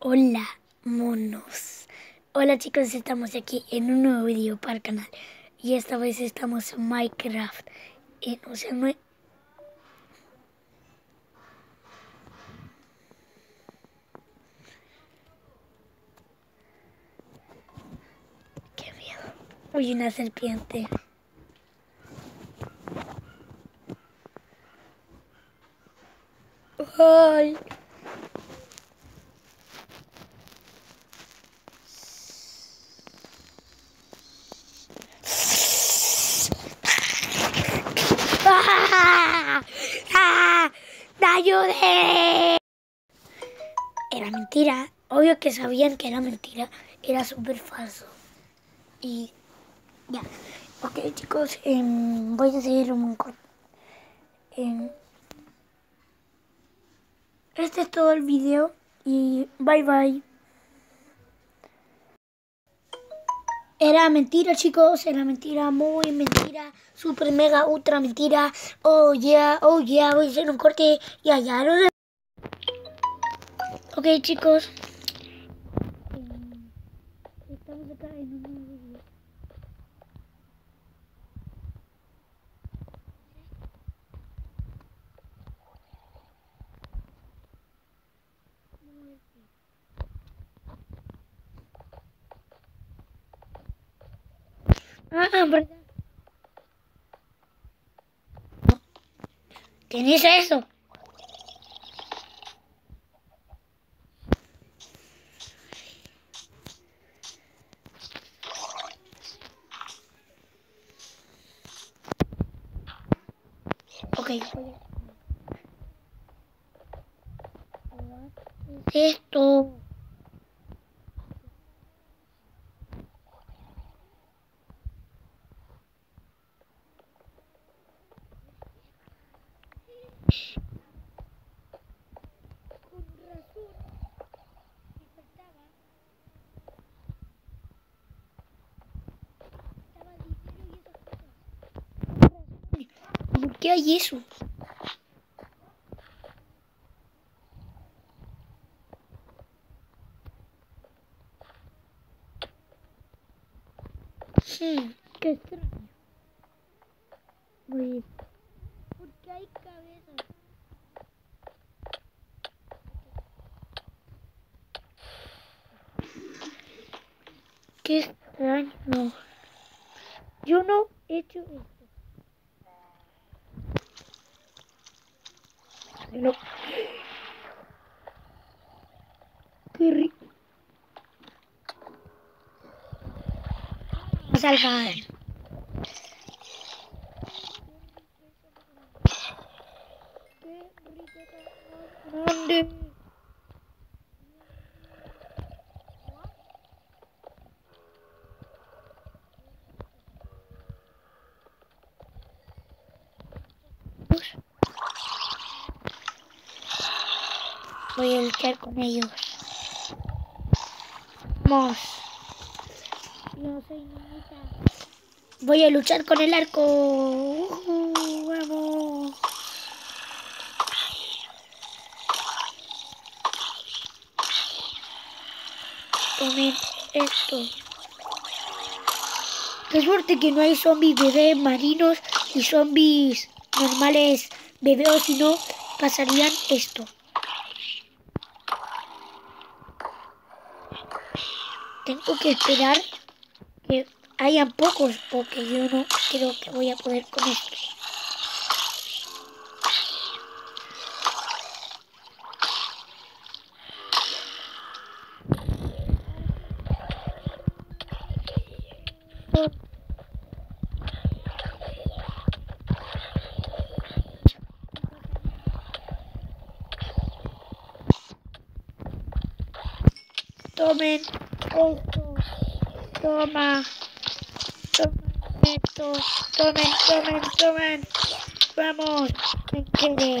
Hola, monos. Hola chicos, estamos aquí en un nuevo vídeo para el canal. Y esta vez estamos en Minecraft. Sé, no... Qué miedo. Uy, una serpiente. ¡Ay! ¡Ayude! Era mentira. Obvio que sabían que era mentira. Era súper falso. Y ya. Ok, chicos, em, voy a seguir un corto. Em, este es todo el video y bye bye. Era mentira, chicos, era mentira, muy mentira, super mega ultra mentira. Oh yeah, oh yeah, voy a hacer un corte y allá de... Ok, chicos. Estamos acá en un nuevo video. Ah, ¿verdad? ¿Quién hizo eso? Ok. ¿Qué es esto? Con razón. Me faltaba. Estaba dinero y esas cosas. Con razón. ¿Por qué hay eso? Hmm, qué extraño. Muy ¿Por qué hay cabezas? Qué extraño. Yo no he hecho. No. Qué rico. Salvar. Qué rico tan grande. Voy a luchar con ellos. Vamos. No soy niñita. Voy a luchar con el arco. Uh, vamos. Esto. Qué suerte que no hay zombies bebés marinos y zombies normales bebés, si no pasarían esto. Tengo que esperar que hayan pocos porque yo no creo que voy a poder con esto. Tomen esto. Toma. Tomen esto. Tomen, tomen, tomen. Vamos. Quedé.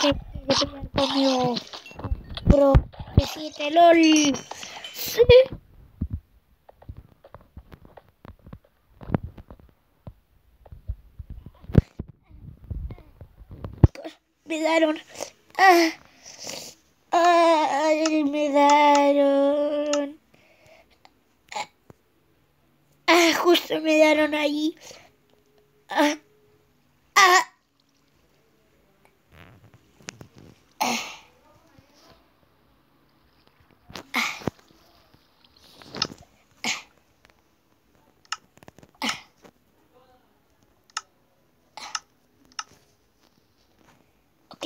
Que que pelear conmigo. Bro. Que siete LOL. Sí. Me daron. Ah. Ah, ¡Ay, me daron! ¡Ah! Justo me dieron ahí. ¡Ah! ¡Ah!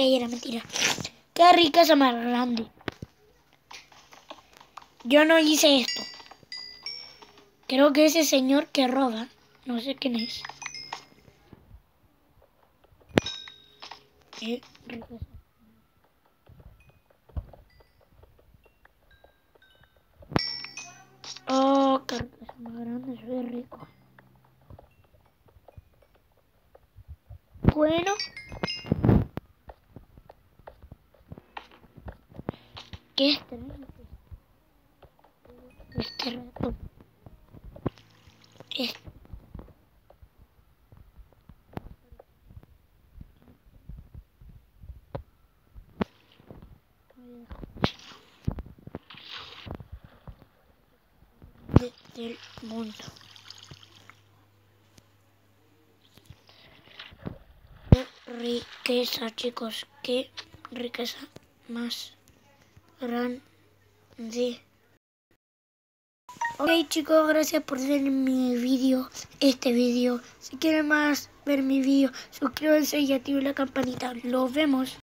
Era mentira. Qué rica esa más grande. Yo no hice esto. Creo que ese señor que roba, no sé quién es. Esa- Oh, esa más grande, soy rico. Bueno. Qué extraño. Este. Del mundo. Riqueza, chicos, qué riqueza más grande. Ok chicos, gracias por ver mi vídeo, este vídeo. Si quieren más ver mi vídeo, suscríbanse y activen la campanita. Los vemos.